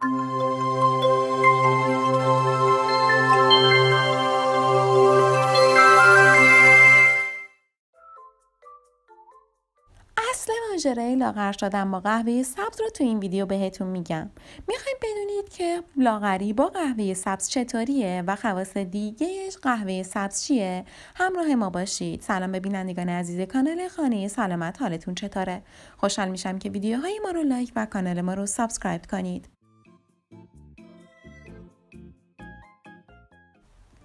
اصل ماجرای لاغر شدن با قهوه سبز رو تو این ویدیو بهتون میگم. می‌خوایم بدونید که لاغری با قهوه سبز چطوریه و خواص دیگهش قهوه سبز چیه؟ همراه ما باشید. سلام به بینندگان عزیز کانال خانه سلامت حالتون چطوره؟ خوشحال میشم که ویدیوهای ما رو لایک و کانال ما رو subscribe کنید.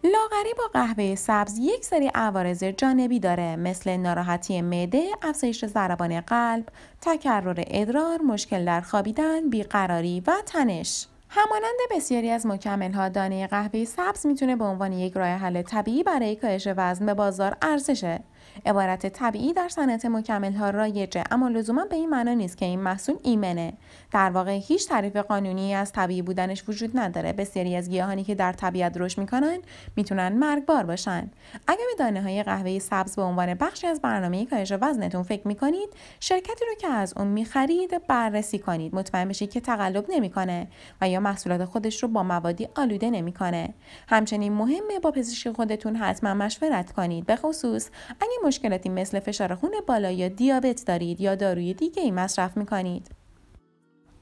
لاغری با قهوه سبز یک سری عوارض جانبی داره مثل ناراحتی معده، افزایش ضربان قلب، تکرر ادرار، مشکل در خوابیدن، بیقراری و تنش. همانند بسیاری از مکملها دانه قهوه سبز می‌تونه به عنوان یک راه حل طبیعی برای کاهش وزن به بازار عرضه شه عبارت طبیعی در صنعت مکمل ها رایجه اما لزوما به این معنا نیست که این محصول ایمنه. در واقع هیچ تعریف قانونی از طبیعی بودنش وجود نداره. بسیاری از گیاهانی که در طبیعت رشد می‌کنن می‌تونن مرگبار باشن. اگر به دانه های قهوه سبز به عنوان بخشی از برنامه کاهش وزنتون فکر می‌کنید شرکتی رو که از اون می‌خرید بررسی کنید. مطمئن بشید که تقلب نمی‌کنه و یا محصولات خودش رو با موادی آلوده نمی‌کنه. همچنین مهمه با پزشک خودتون حتما مشورت کنید. به خصوص اگه مشکلاتی مثل فشار خون بالا یا دیابت دارید یا داروی دیگه ای مصرف می‌کنید.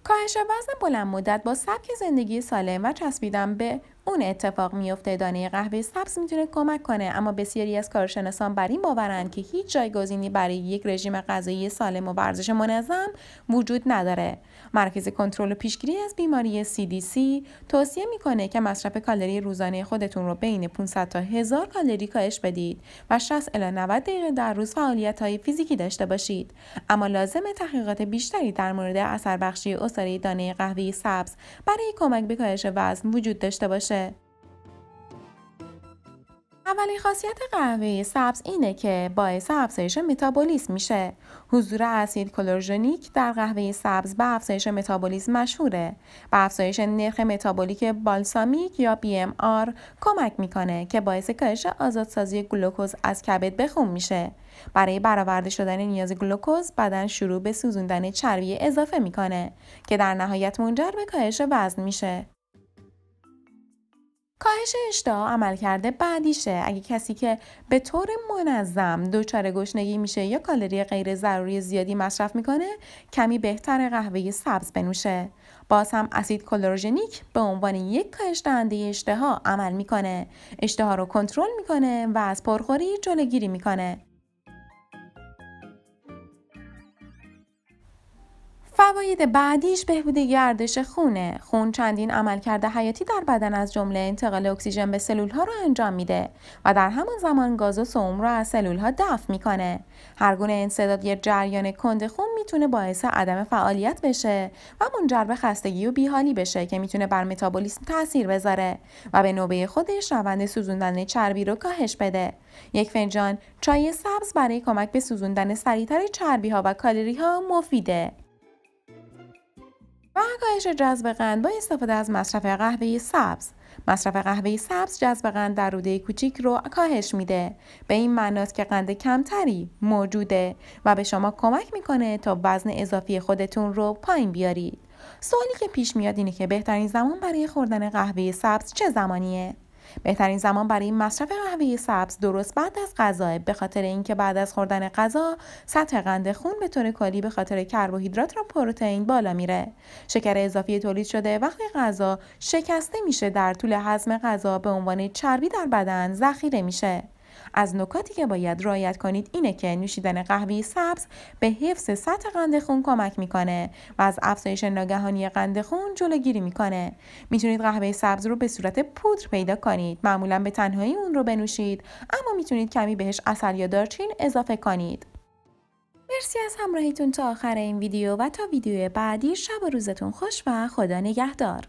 کاهش وزن بلند مدت با سبک زندگی سالم و چسبیدن به اون اتفاق میفته دانه قهوه سبز می‌تونه کمک کنه. اما بسیاری از کارشناسان بر این باورند که هیچ جایگزینی برای یک رژیم غذایی سالم و ورزش منظم وجود نداره. مرکز کنترل و پیشگیری از بیماری CDC توصیه می‌کنه که مصرف کالری روزانه خودتون رو بین 500 تا 1000 کالری کاهش بدید و 60 الی 90 دقیقه در روز فعالیت های فیزیکی داشته باشید. اما لازمه تحقیقات بیشتری در مورد اثر بخشی عصاره دانه قهوه سبز برای کمک به کاهش وزن وجود داشته باشه. اولین خاصیت قهوه سبز اینه که باعث افزایش متابولیسم میشه. حضور اسید کلروژنیک در قهوه سبز به افزایش متابولیسم مشهوره. به افزایش نرخ متابولیک بالسامیک یا BMR کمک می‌کنه که باعث کاهش آزادسازی گلوکوز از کبد به خون میشه. برای برآورده شدن نیاز گلوکوز بدن شروع به سوزوندن چربی اضافه می‌کنه که در نهایت منجر به کاهش وزن میشه. کاهش اشتها عمل کرده بعدیشه. اگه کسی که به طور منظم دچار گشنگی میشه یا کالری غیر ضروری زیادی مصرف می‌کنه کمی بهتر قهوه سبز بنوشه. باز هم اسید کلروژنیک به عنوان یک کاهش دهنده اشتها عمل می‌کنه. اشتها رو کنترل می‌کنه و از پرخوری جلوگیری می‌کنه. فواید بعدیش بهبود گردش خونه. خون چندین عملکرد حیاتی در بدن از جمله انتقال اکسیژن به سلول ها رو انجام میده و در همان زمان گاز و سوم رو از سلول ها دفع می‌کنه. هر گونه انصداد یا جریان کند خون می‌تونه باعث عدم فعالیت بشه و منجر به خستگی و بیحالی بشه که می‌تونه بر متابولیسم تاثیر بذاره و به نوبه خودش روند سوزوندن چربی رو کاهش بده. یک فنجان چای سبز برای کمک به سوزوندن سریعتر چربی ها و کالری ها مفیده. کاهش جذب قند با استفاده از مصرف قهوه سبز. مصرف قهوه سبز جذب قند در روده کوچیک رو کاهش میده. به این معناست که قند کمتری موجوده و به شما کمک می‌کنه تا وزن اضافی خودتون رو پایین بیارید. سوالی که پیش میاد اینه که بهترین زمان برای خوردن قهوه سبز چه زمانیه؟ بهترین زمان برای مصرف قهوه سبز درست بعد از غذا. به خاطر اینکه بعد از خوردن غذا سطح قند خون به طور کلی به خاطر کربوهیدرات و پروتئین بالا میره. شکر اضافی تولید شده وقتی غذا شکسته میشه در طول هضم غذا به عنوان چربی در بدن ذخیره میشه. از نکاتی که باید رعایت کنید اینه که نوشیدن قهوه سبز به حفظ سطح قند خون کمک می‌کنه و از افزایش ناگهانی قند خون جلوگیری می‌کنه. می‌تونید قهوه سبز رو به صورت پودر پیدا کنید. معمولا به تنهایی اون رو بنوشید اما می‌تونید کمی بهش اصل یا دارچین اضافه کنید. مرسی از همراهیتون تا آخر این ویدیو و تا ویدیو بعدی شب و روزتون خوش و خدا نگهدار.